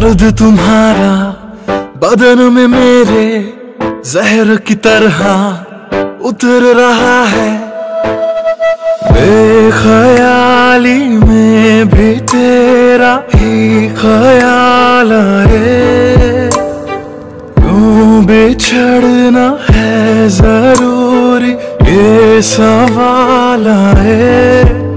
दर्द तुम्हारा, बदन में मेरे जहर की तरह उतर रहा है। बेख्याली में भी तेरा ही ख्याल रे क्यों बिछड़ना है ज़रूरी ये सवाल है?